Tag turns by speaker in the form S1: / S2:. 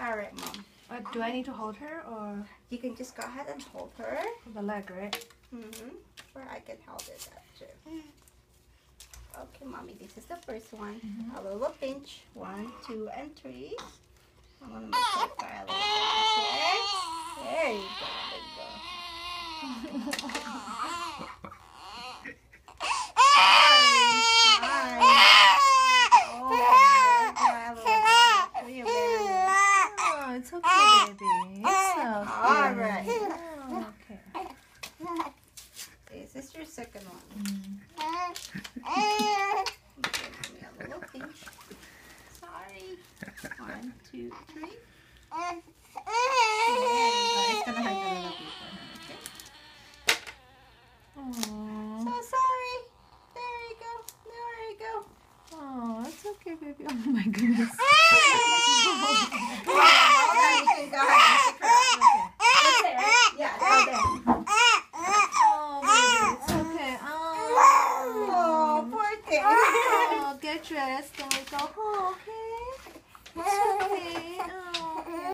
S1: All right, mom.
S2: Uh, do I need to hold her or
S1: You can just go ahead and hold her.
S2: the leg, right?
S1: Mm-hmm. Or I can hold it up too. Okay, mommy, this is the first one.
S2: Mhm.
S1: A little pinch. One, two, and three. I'm gonna make sure a little bit. Okay. There you go. There you go.
S2: Oh, it's okay, baby. It's okay.
S1: All right.
S2: Oh, okay.
S1: This your second one.
S2: Mm.
S1: Give me a little pinch. Sorry. One, two, three. There. It's gonna hurt a little bit okay?
S2: Aw.
S1: So sorry. There you go. There you go.
S2: Oh, it's okay, baby. Oh my goodness.
S1: Now you can go ahead and pick her up. That's it, right? Yeah, right there.
S2: Oh, baby, it's okay. Oh.
S1: Oh.
S2: Oh, get dressed and we go home, okay? It's okay. Oh.